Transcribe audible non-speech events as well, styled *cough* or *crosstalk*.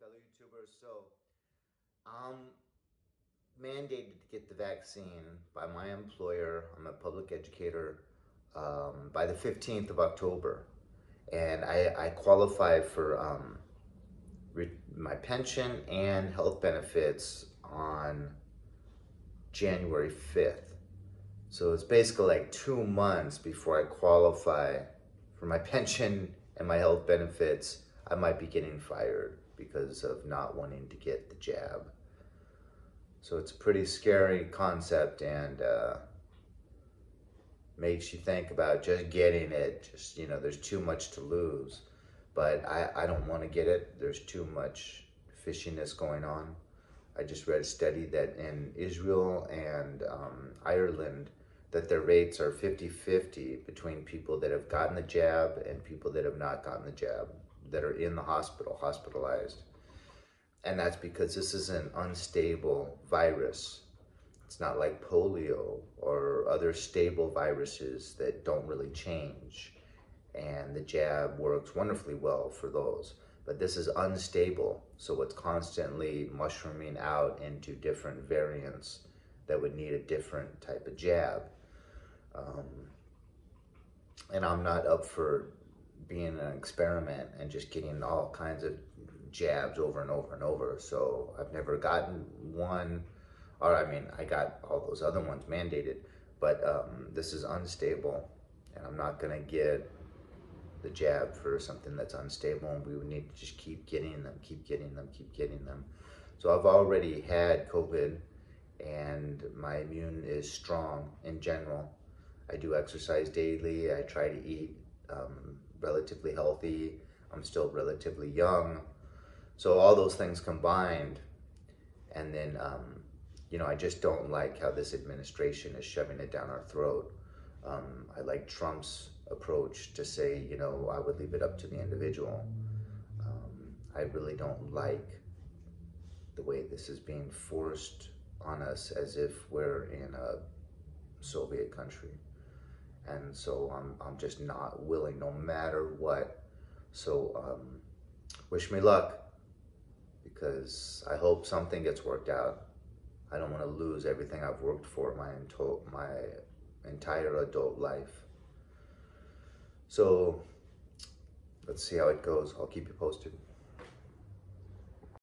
fellow YouTubers. So, I'm mandated to get the vaccine by my employer. I'm a public educator um, by the 15th of October. And I, I qualify for um, my pension and health benefits on January 5th. So it's basically like two months before I qualify for my *laughs* pension and my health benefits. I might be getting fired because of not wanting to get the jab. So it's a pretty scary concept and uh, makes you think about just getting it. Just, you know, there's too much to lose. But I, I don't want to get it. There's too much fishiness going on. I just read a study that in Israel and um, Ireland, that their rates are 50-50 between people that have gotten the jab and people that have not gotten the jab that are in the hospital, hospitalized. And that's because this is an unstable virus. It's not like polio or other stable viruses that don't really change. And the jab works wonderfully well for those. But this is unstable, so it's constantly mushrooming out into different variants that would need a different type of jab. Um, and I'm not up for being an experiment and just getting all kinds of jabs over and over and over. So I've never gotten one, or I mean, I got all those other ones mandated, but um, this is unstable and I'm not gonna get the jab for something that's unstable and we would need to just keep getting them, keep getting them, keep getting them. So I've already had COVID and my immune is strong in general. I do exercise daily. I try to eat um, relatively healthy. I'm still relatively young. So all those things combined, and then, um, you know, I just don't like how this administration is shoving it down our throat. Um, I like Trump's approach to say, you know, I would leave it up to the individual. Um, I really don't like the way this is being forced on us as if we're in a Soviet country and so I'm, I'm just not willing no matter what. So um, wish me luck because I hope something gets worked out. I don't want to lose everything I've worked for my, my entire adult life. So let's see how it goes. I'll keep you posted.